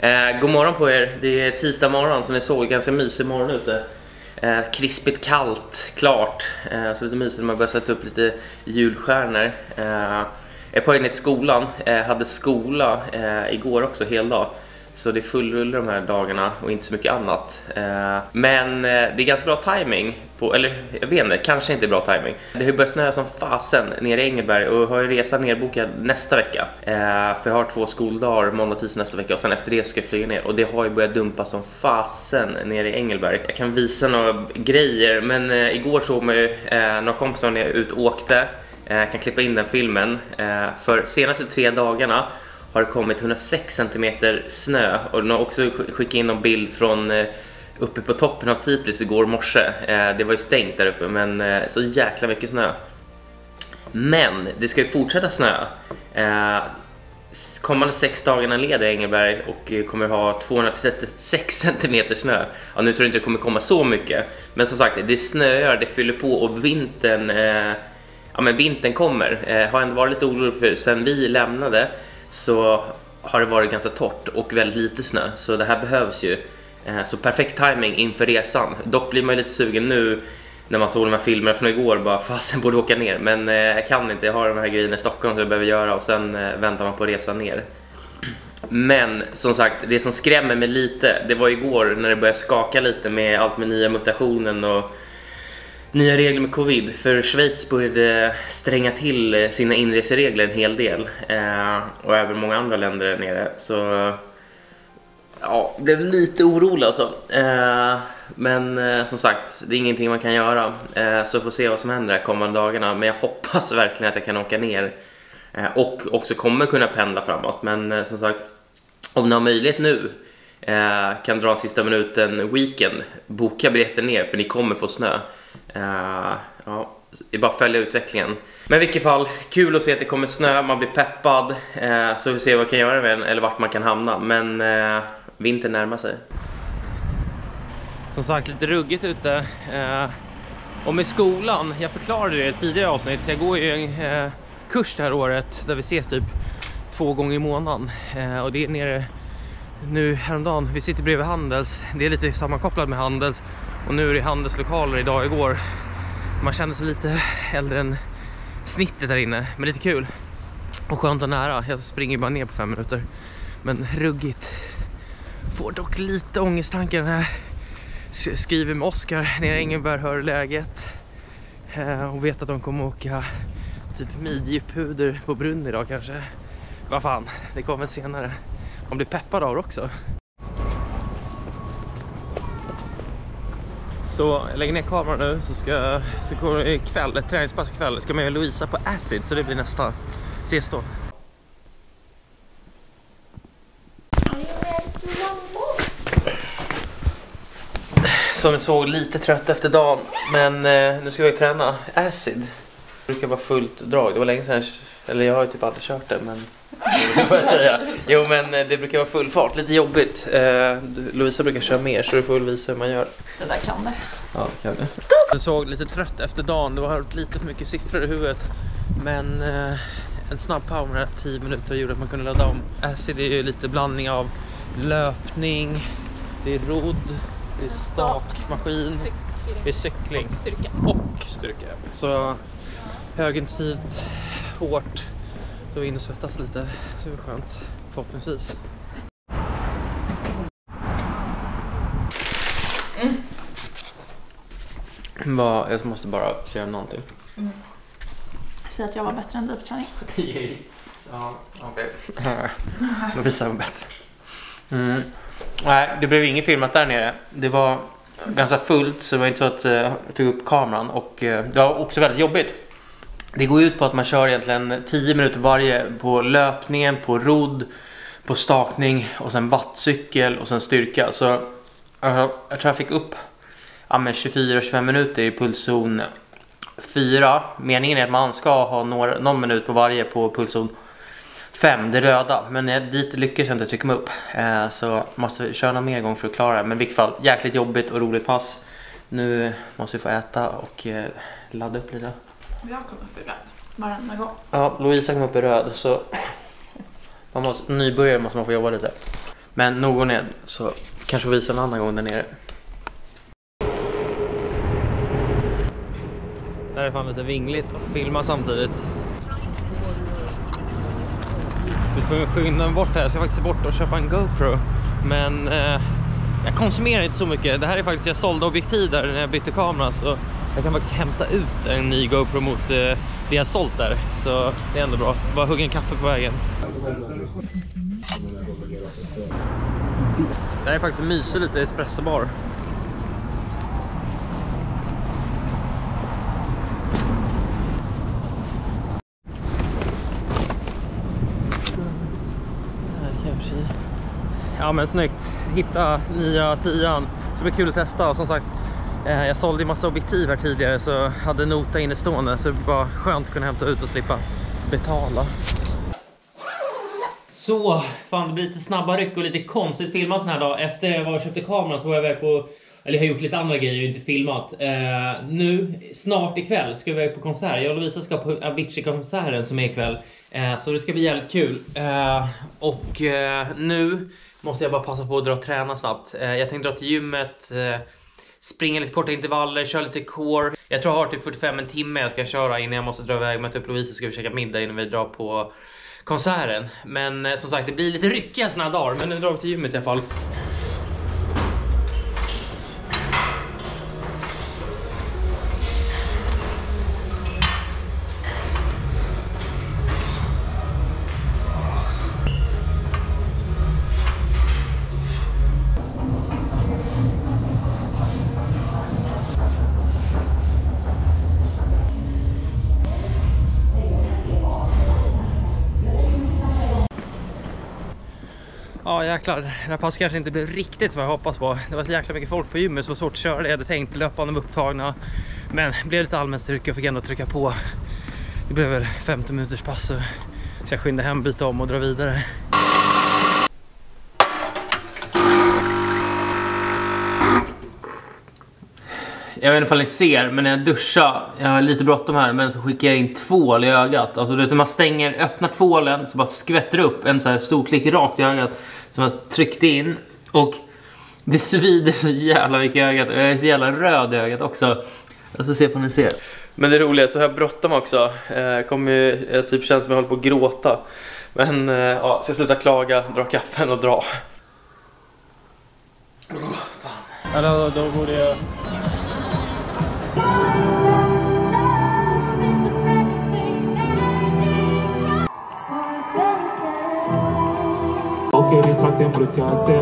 Eh, god morgon på er. Det är tisdag morgon som ni såg. Ganska mysig morgon ute. Eh, krispigt kallt, klart. Eh, så lite mysigt. Man börjar sätta upp lite julstjärnor. Eh, jag är på väg ner till skolan. Eh, hade skola eh, igår också, hel dag. Så det är full rulle de här dagarna och inte så mycket annat. Eh, men eh, det är ganska bra timing på, eller jag vet inte, kanske inte bra timing. Det har ju börjat snöa som fasen nere i Engelberg och har en resa nerbokad nästa vecka. Eh, för jag har två skoldagar, måndag, tisdag nästa vecka och sen efter det ska jag flyga ner. Och det har ju börjat dumpa som fasen nere i Engelberg. Jag kan visa några grejer, men eh, igår såg man ju eh, några kompisar när jag ut och åkte. Eh, Jag kan klippa in den filmen. Eh, För senaste tre dagarna har det kommit 106 cm snö och de har också skickat in en bild från eh, uppe på toppen av Titlis igår morse. Eh, det var ju stängt där uppe men eh, så jäkla mycket snö. Men det ska ju fortsätta snö. Kommande sex dagarna leder Engelberg och kommer ha 236 cm snö. Ja, nu tror jag inte det kommer komma så mycket. Men som sagt, det snöar, det fyller på och vintern, eh, ja, men vintern kommer. Eh, har ändå varit lite orolig för sen vi lämnade så har det varit ganska torrt och väldigt lite snö. Så det här behövs ju. Eh, så perfekt timing inför resan. Dock blir man ju lite sugen nu när man såg de här filmerna från igår bara fasen borde åka ner men eh, jag kan inte, jag har de här grejerna i Stockholm som jag behöver göra och sen eh, väntar man på resan ner. Men som sagt, det som skrämmer mig lite, det var igår när det började skaka lite med allt med nya mutationen och nya regler med covid. För Schweiz började stränga till sina inreseregler en hel del. Eh, och även många andra länder där nere. Så ja, blev lite orolig alltså. Eh, men eh, som sagt, det är ingenting man kan göra. Eh, så får se vad som händer de kommande dagarna. Men jag hoppas verkligen att jag kan åka ner. Eh, och också kommer kunna pendla framåt. Men eh, som sagt, om ni har möjlighet nu eh, kan dra en sista minuten weekend. Boka biljetter ner för ni kommer få snö. Uh, ja, det är bara att följa utvecklingen. Men i vilket fall, kul att se att det kommer snö, man blir peppad. Uh, så vi ser vad vi kan göra med den, eller vart man kan hamna. Men uh, vintern närmar sig. Som sagt, lite ruggigt ute. Uh, och med skolan, jag förklarade det i tidigare avsnitt. Jag går ju en kurs det här året där vi ses typ två gånger i månaden. Och det är nere nu häromdagen. Vi sitter bredvid Handels. Det är lite sammankopplat med Handels. Och nu är det Handelslokaler idag igår. Man känner sig lite äldre än snittet här inne. Men lite kul. Och skönt och nära. Jag springer bara ner på fem minuter. Men ruggigt. Får dock lite ångesttankar när jag skriver med Oskar nere i Engelberg, hör läget. Eh, och vet att de kommer åka typ midjepuder på brunn idag kanske. Vad fan, det kommer senare. Man blir peppad av det också. Så jag lägger ner kameran nu så ska så går det ikväll, ett träningspass ikväll ska man göra Louisa på acid så det blir nästa. Ses då. Som ni såg lite trött efter dagen men eh, nu ska vi träna acid. Det brukar vara fullt drag, det var länge sedan eller jag har ju typ aldrig kört det men jag säga. Jo men eh, det brukar vara full fart, lite jobbigt. Eh, du- Lovisa brukar köra mer så du får väl visa hur man gör. Det där kan det. Ja, det kan du. Jag såg lite trött efter dagen. Det var lite för mycket siffror i huvudet. Men eh, en snabb power här 10 minuter gjorde att man kunde ladda om. Acid är ju lite blandning av löpning, det är rodd, det är stakmaskin, det är cykling Styrka. och styrka. Så högintensivt, hårt. Så in och svettas lite. Så det var skönt. Förhoppningsvis. Vad, jag måste bara säga någonting. Säg att jag var bättre än dig på träning. Ja, okej. Då visar jag bättre. Mm. Nej, det blev inget filmat där nere. Det var ganska fullt så det var inte så att eh, jag tog upp kameran och eh, det var också väldigt jobbigt. Det går ut på att man kör egentligen 10 minuter varje på löpningen, på rodd, på stakning och sen wattcykel och sen styrka. Så eh, jag tror jag fick upp ja, 24-25 minuter i pulszon 4. Meningen är att man ska ha några, någon minut på varje på pulszon 5, det röda. Men dit lyckas jag inte trycka mig upp. Eh, så måste köra någon mer gång för att klara det. Men i vilket fall, jäkligt jobbigt och roligt pass. Nu måste vi få äta och eh, ladda upp lite. Jag kommer upp i röd varenda gång. Ja, Louisa kom upp i röd så man måste, nybörjare måste man få jobba lite. Men nog ner så kanske visa en annan gång där nere. Det här är fan lite vingligt att filma samtidigt. Vi får skynda bort här. Jag ska faktiskt bort och köpa en GoPro. Men eh, jag konsumerar inte så mycket. Det här är faktiskt, jag sålde objektiv där när jag bytte kamera så jag kan faktiskt hämta ut en ny GoPro mot eh, det jag sålt där. Så det är ändå bra. Bara hugga en kaffe på vägen. Det här är faktiskt en mysig lite espressobar. Ja men snyggt. Hitta nya tian. Så det blir kul att testa och som sagt Eh, jag sålde ju massa objektiv här tidigare så hade nota innestående så det var skönt att kunna hämta ut och slippa betala. Så, fan det blir lite snabba ryck och lite konstigt filmat sån här dag. Efter jag var och köpte kameran så var jag iväg på, eller jag har gjort lite andra grejer och inte filmat. Eh, nu, snart ikväll ska vi iväg på konsert. Jag och Lovisa ska på Avicii-konserten som är ikväll. Eh, så det ska bli jävligt kul. Eh, och eh, nu måste jag bara passa på att dra och träna snabbt. Eh, jag tänkte dra till gymmet, eh, springa lite korta intervaller, köra lite core. Jag tror jag har typ 45 en timme jag ska köra innan jag måste dra iväg, möta upp Lovisa ska vi käka middag innan vi drar på konserten. Men eh, som sagt, det blir lite ryckiga såna här dagar, men nu drar vi till gymmet i alla fall. Ja jäklar, det här passet kanske inte blev riktigt vad jag hoppas på. Det var så jäkla mycket folk på gymmet så det var svårt att köra det jag hade tänkt. Löpande var upptagna. Men det blev lite allmän styrka och fick ändå trycka på. Det blev väl 50 minuters pass så jag skyndade hem, byta om och dra vidare. Jag vet inte om ni ser, men när jag duschar, jag har lite bråttom här, men så skickar jag in tvål i ögat. Alltså du vet, man stänger, öppnar tvålen så bara skvätter upp en så här stor klick rakt i ögat som jag tryckte in. Och det svider så jävla mycket i ögat och jag är så jävla röd i ögat också. Alltså se om ni ser. Men det roliga är så har jag bråttom också. Jag kommer ju, jag typ känns som jag håller på att gråta. Men ja, ska sluta klaga, dra kaffen och dra. Oh, fan. Eller då borde jag... Åker i trakten brukar se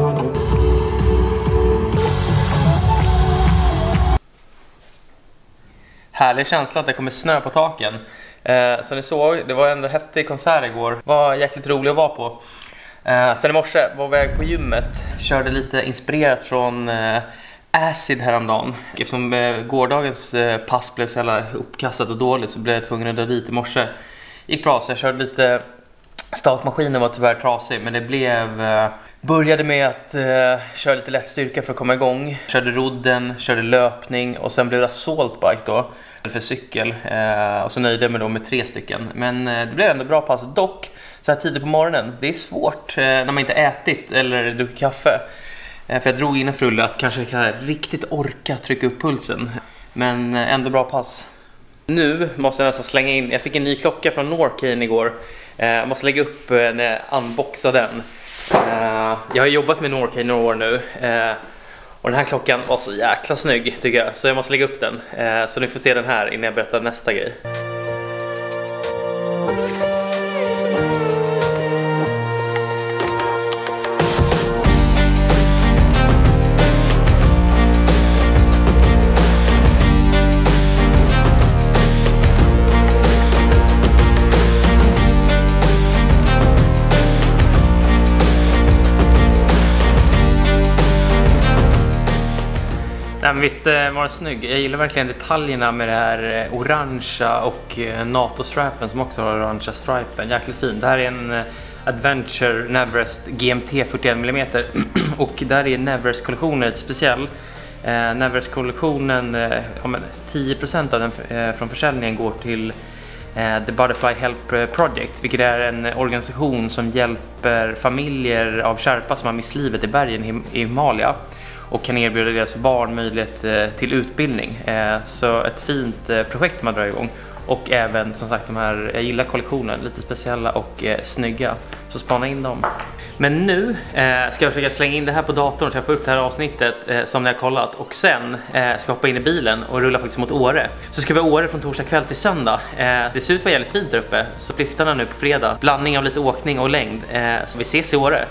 Härlig känsla att det kommer snö på taken. Eh, som ni såg, det var ändå häftig konsert igår. Var jäkligt rolig att vara på. Eh, sen i morse var vi väg på gymmet. Körde lite inspirerat från eh, Acid häromdagen. Eftersom eh, gårdagens eh, pass blev så jävla uppkastat och dåligt så blev jag tvungen att dra dit i morse. Gick bra så jag körde lite Startmaskinen var tyvärr trasig men det blev... Eh, började med att eh, köra lite lätt styrka för att komma igång. Körde rodden, körde löpning och sen blev det assaultbike då. För cykel. Eh, och så nöjde jag mig då med tre stycken. Men eh, det blev ändå bra pass. Dock, så här tidigt på morgonen, det är svårt eh, när man inte ätit eller druckit kaffe. Eh, för jag drog in en frulle att kanske kan riktigt orka trycka upp pulsen. Men eh, ändå bra pass. Nu måste jag nästan slänga in, jag fick en ny klocka från Norcane igår. Eh, jag måste lägga upp eh, när jag unboxar den. Eh, jag har jobbat med Norcane några år nu. Eh, och den här klockan var så jäkla snygg tycker jag. Så jag måste lägga upp den. Eh, så ni får se den här innan jag berättar nästa grej. Nej, men visst eh, var den snygg. Jag gillar verkligen detaljerna med det här eh, orangea och eh, NATO-stripen som också har orangea stripen. Jäkligt fin. Det här är en Adventure Neverest GMT 41 mm och där är Neverest-kollektionen lite speciell. Eh, Neverest-kollektionen, eh, ja, 10% av den eh, från försäljningen går till eh, The Butterfly Help Project, vilket är en organisation som hjälper familjer av sherpa som har mist livet i bergen i Himalaya och kan erbjuda deras barn möjlighet eh, till utbildning. Eh, så ett fint eh, projekt man drar igång. Och även som sagt de här, jag gillar kollektionen, lite speciella och eh, snygga. Så spana in dem. Men nu eh, ska jag försöka slänga in det här på datorn så jag får upp det här avsnittet eh, som ni har kollat. Och sen eh, ska jag hoppa in i bilen och rulla faktiskt mot Åre. Så ska vi ha Åre från torsdag kväll till söndag. Det ser ut att vara jävligt fint där uppe. Så lyftarna nu på fredag. Blandning av lite åkning och längd. Så vi ses i Åre.